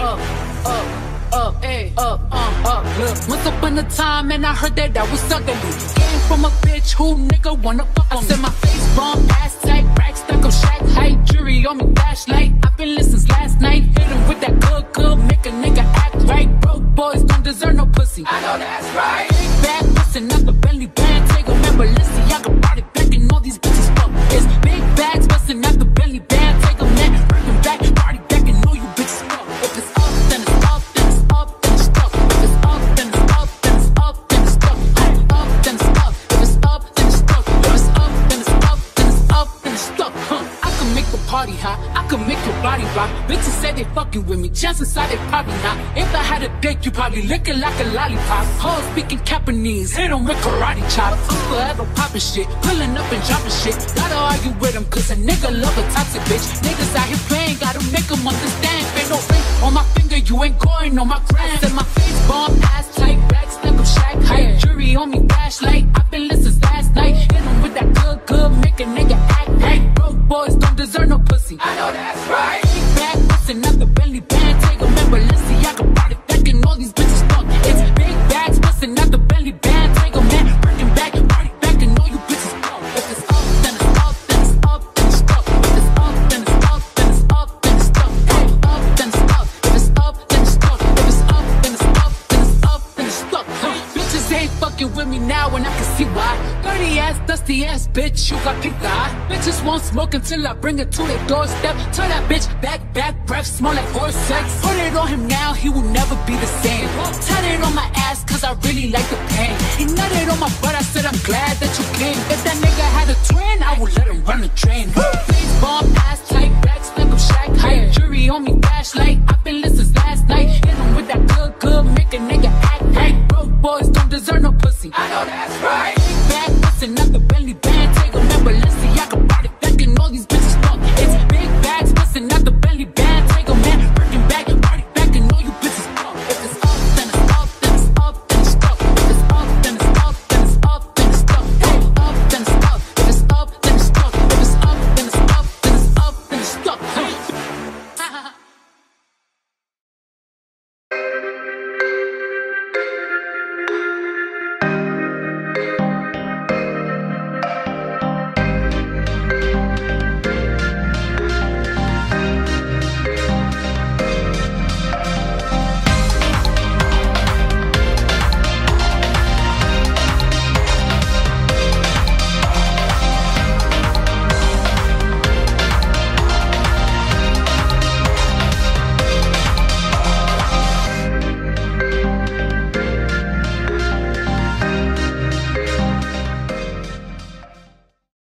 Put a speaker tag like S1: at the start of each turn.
S1: up, up, up, ayy, up, uh, up. Look, once upon a time, and I heard that I was ugly. Came from a bitch who nigga wanna fuck on me. I said my face bomb, ass tight, rack jury on me, flashlight. Party hot. I can make your body rock. Bitches say they fucking with me. Chances are they probably not. If I had a dick, you probably it like a lollipop. Hoes speaking Japanese, hit 'em with karate chops. I'm forever popping shit, pulling up and dropping shit. Gotta argue with 'em, cause a nigga love a toxic bitch. Niggas out here playing, gotta make 'em understand. Ain't no ring on my finger, you ain't going on my gram. Said my face bomb, ass
S2: I know that's right.
S1: Bustin' out the with me now and I can see why. Dirty ass, dusty ass bitch, you got pink eye. Bitches won't smoke until I bring it to their doorstep. Tell that bitch back, back, breath, smell like horse sex. Put it on him now, he will never be the same. Tat it on my ass, cause I really like the pain. He nutted on my butt, I said I'm glad that you came. If that nigga had a twin, I would let him run the train. Face bomb, ass tight, back, stuck up Shaq height. Jury on me. I've that's right.